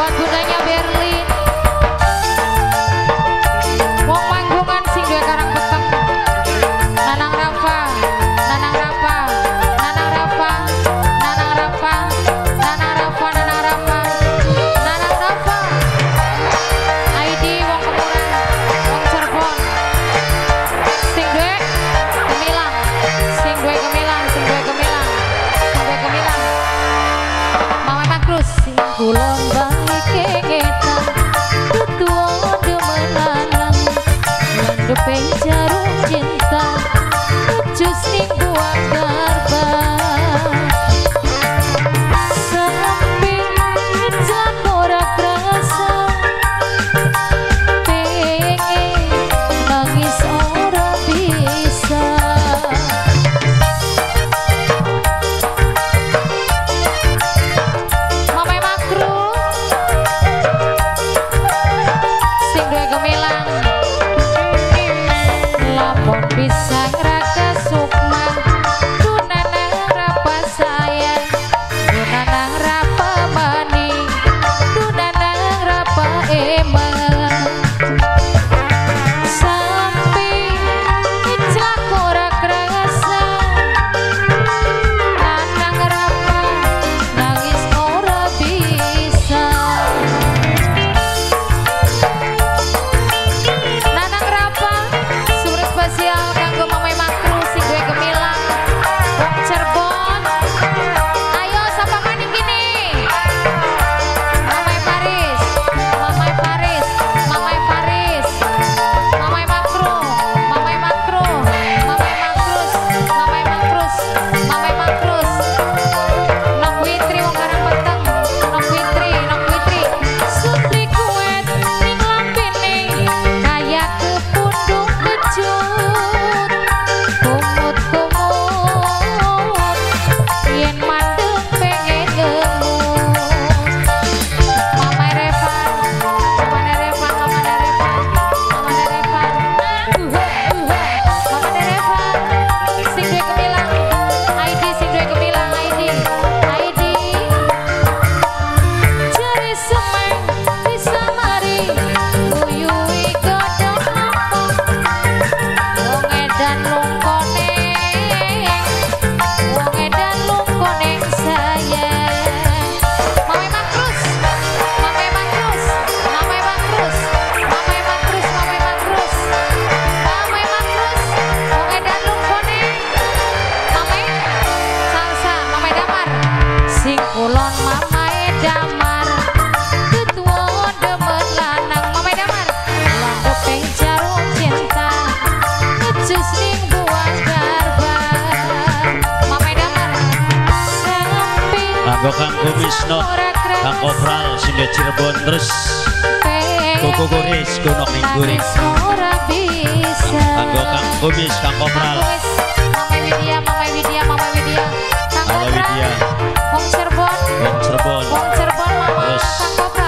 Chocolate. Kanggo Kang Kumisno, Kang Kopral sing Cirebon terus Kuku Kuris Gunung Ningguri. Kanggo Kang Kumis, Kang Kopral. Mama Widya, Mama Widya, Mama Widya. Kang Mama Kopral. Widya. Wong Cirebon. Wong Cirebon. Wong Cirebon Mama. Kang Kopral.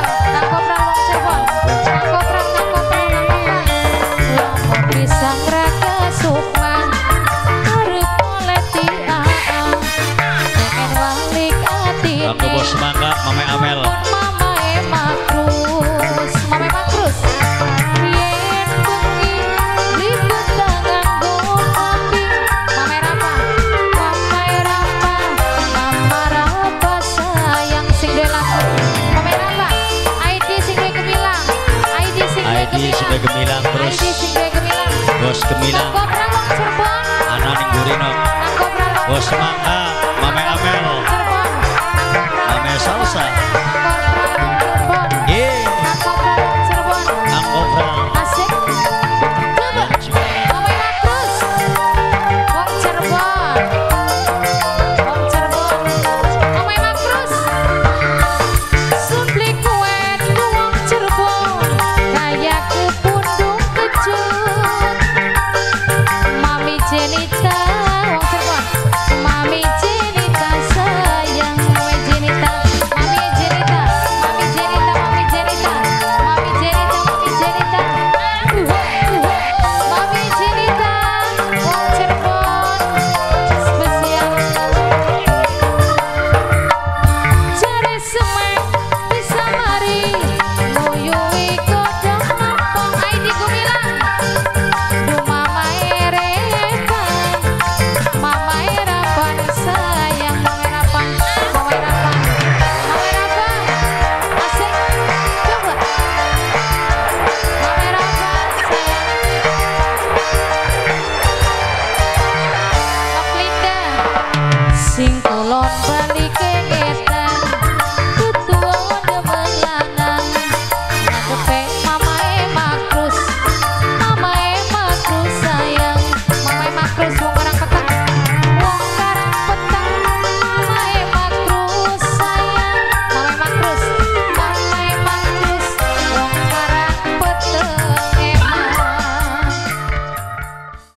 ID sing de gemilang. Bos Gemilang, Kang Kopral wong Cirebon, Ana Ningguri no. Kang Kopral wong Bos Mangga, Mame Amel. Cirebon, Mame